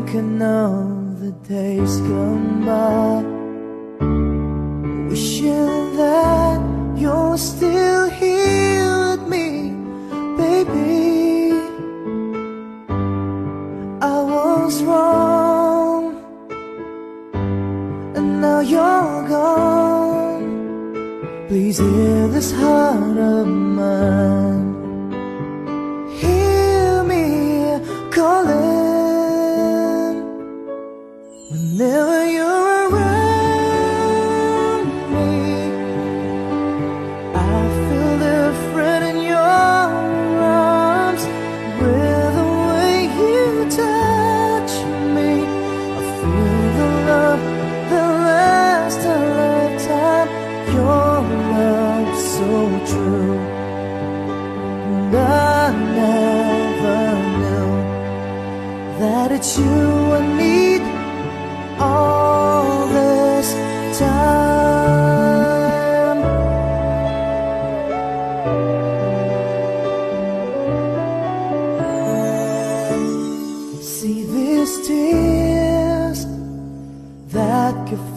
thinking of the days gone by. Wishing that you're still here with me, baby. I was wrong And now you're gone. Please hear this heart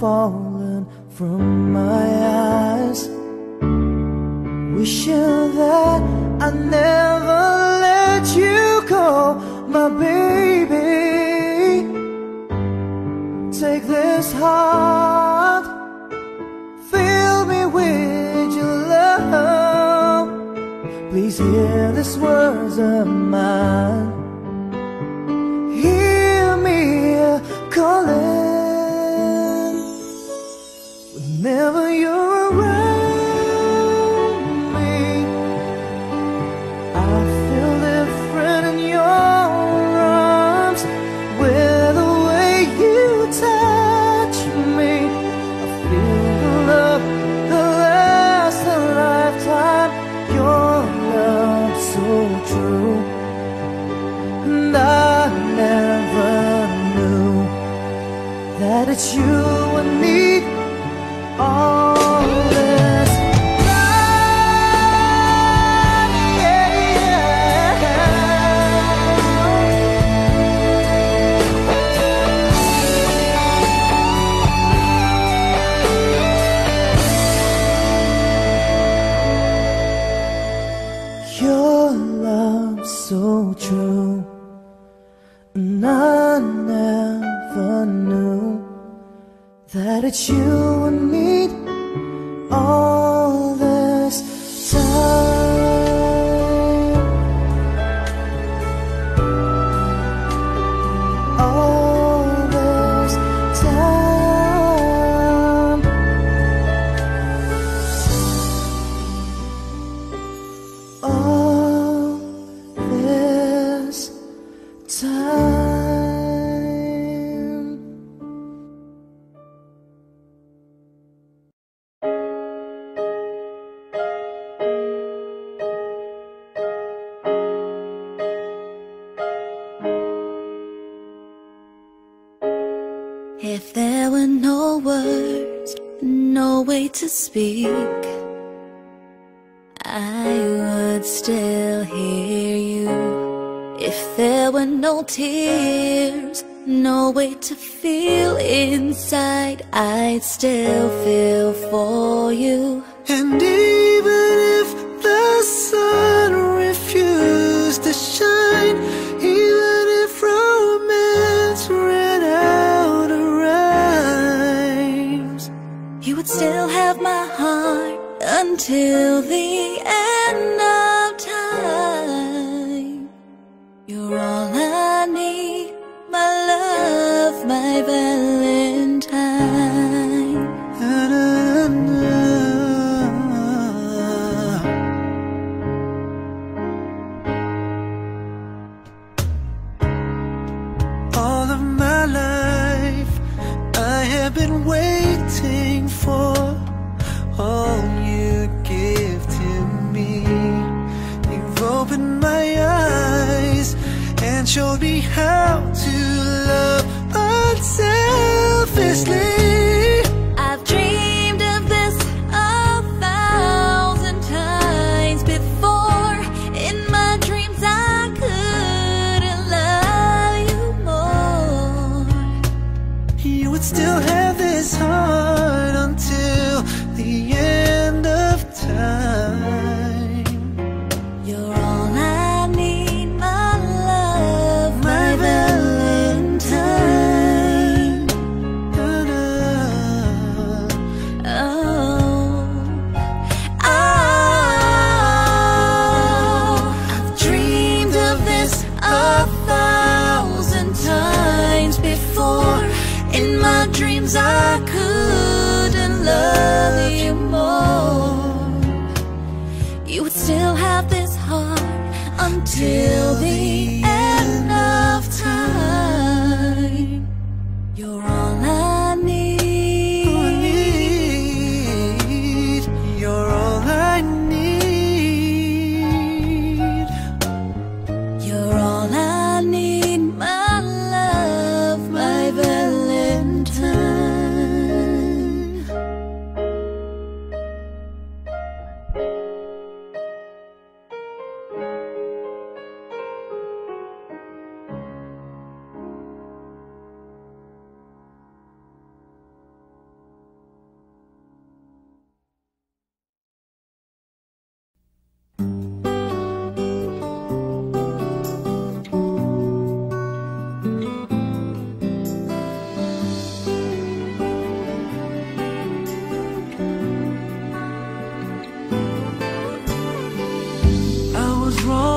fallen from my eyes. Wishing that I never let you go My baby. Take this heart Fill me with your love. Please hear these words of mine. that it's you and me. If there were no words, no way to speak, I would still hear you. If there were no tears, no way to feel inside, I'd still feel for you. And and showed me how to love unselfishly. dreams I couldn't love you more You would still have this heart until the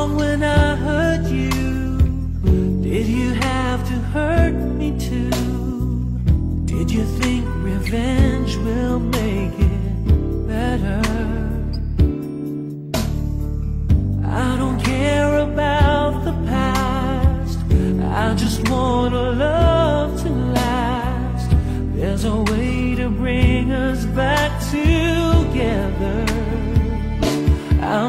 wrong when I hurt you. Did you have to hurt me too? Did you think revenge will make it better? I don't care about the past. I just want a love to last. There's a way to bring us back together. I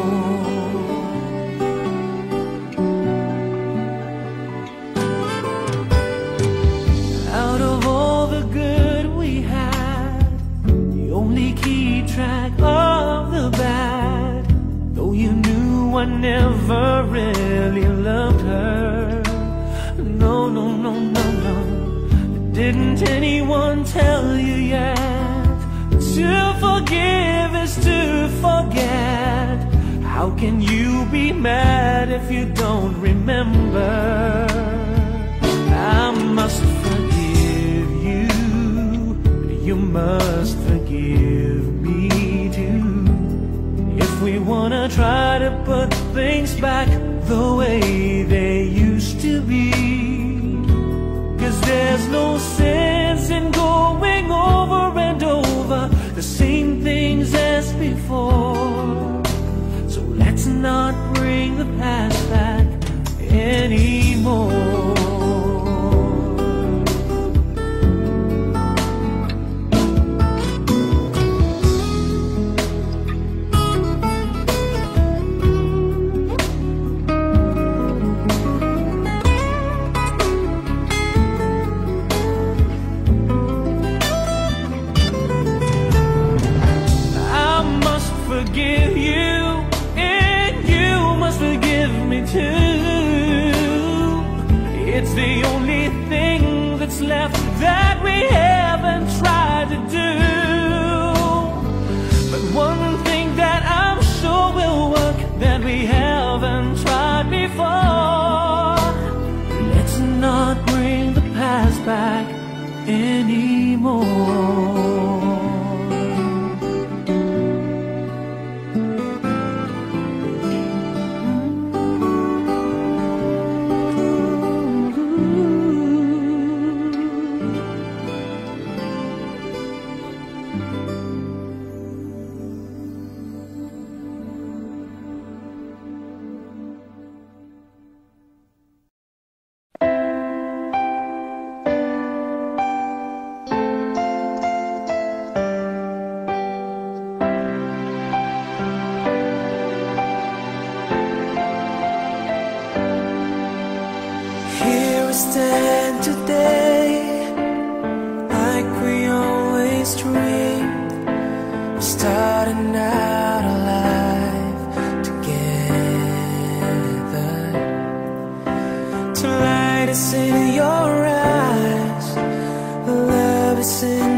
I never really loved her. No, no, no, no, no. Didn't anyone tell you yet? To forgive is to forget. How can you be mad if you don't remember? I must forgive you. You must forgive wanna try to put things back the way they used to be. Cause there's no sense in going over and over the same stand today, like we always dreamed, starting out alive together. To light is in your eyes, the love is in